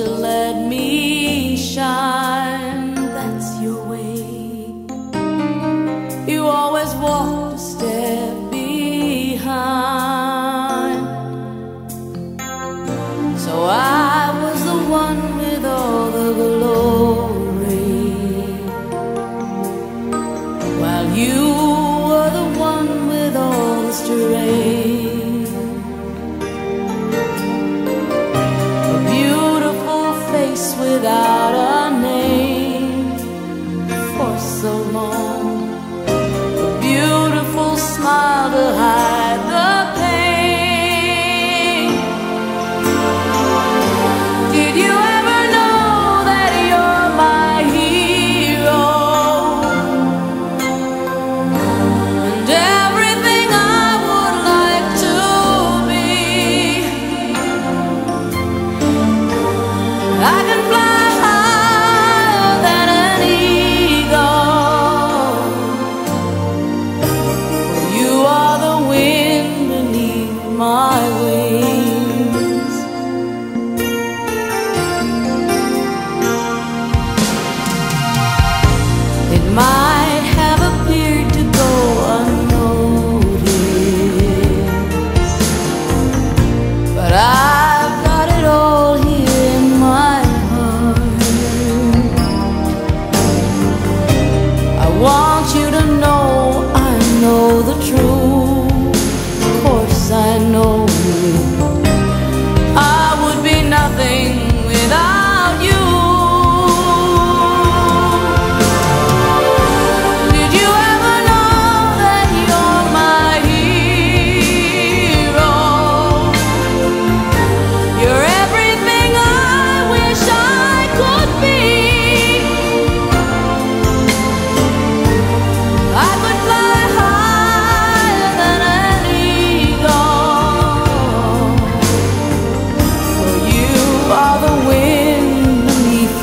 to let me want you to know I know the truth.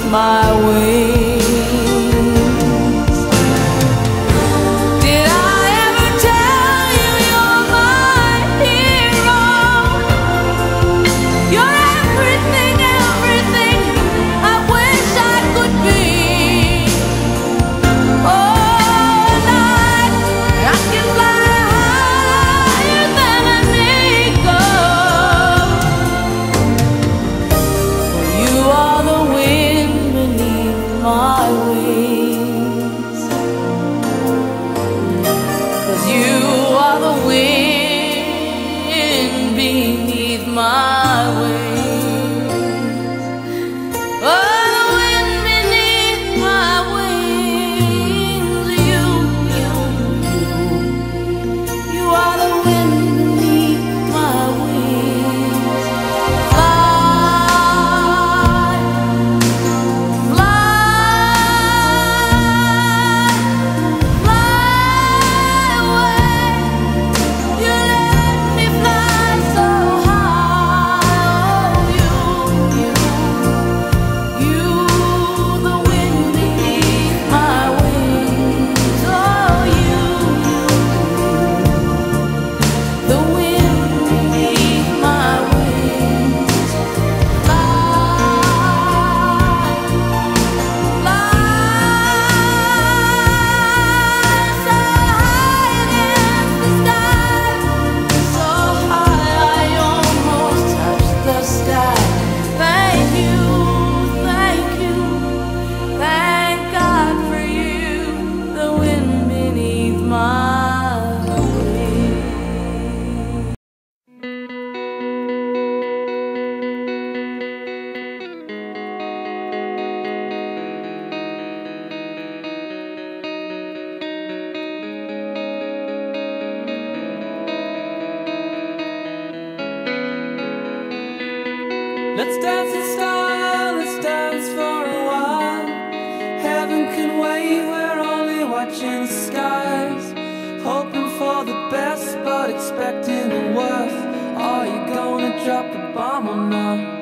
my way. Let's dance in style, let's dance for a while. Heaven can wait, we're only watching the skies. Hoping for the best, but expecting the worst. Are you gonna drop the bomb or not?